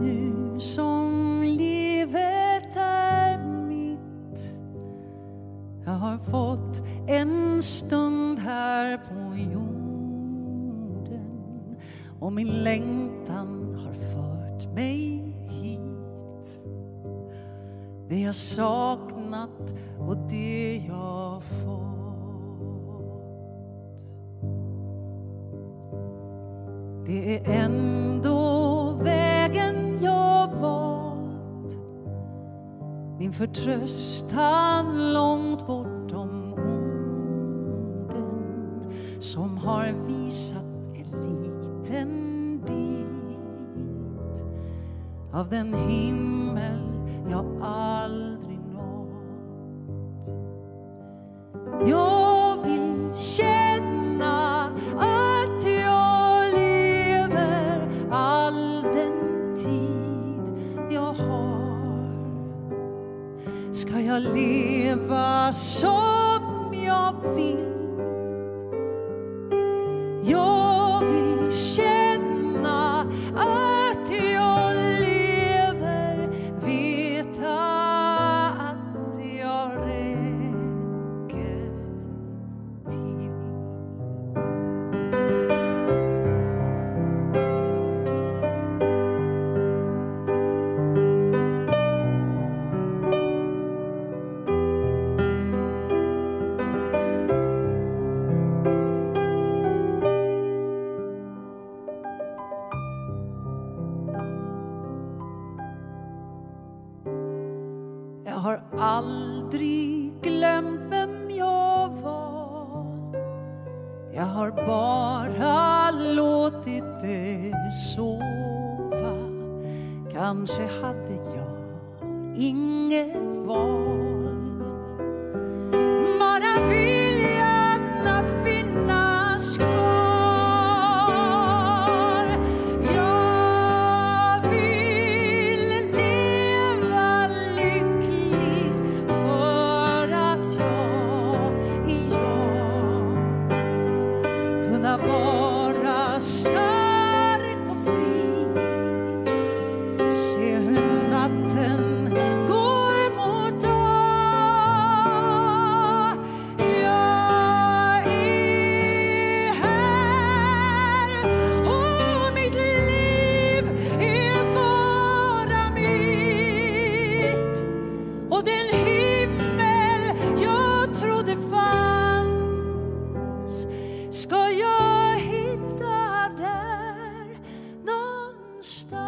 nu som livet är mitt. Jag har fått en stund här på jorden och min längtan har fört mig hit. Det jag saknat och det jag fått. Det är ändå Min förtröstan långt bortom orden som har visat en liten bit av den himmel jag aldrig nått. Jag vill känna att jag lever all den tid jag har. Ska jag leva som har aldrig glömt vem jag var. Jag har bara låtit det sova. Kanske hade jag inget val. Ska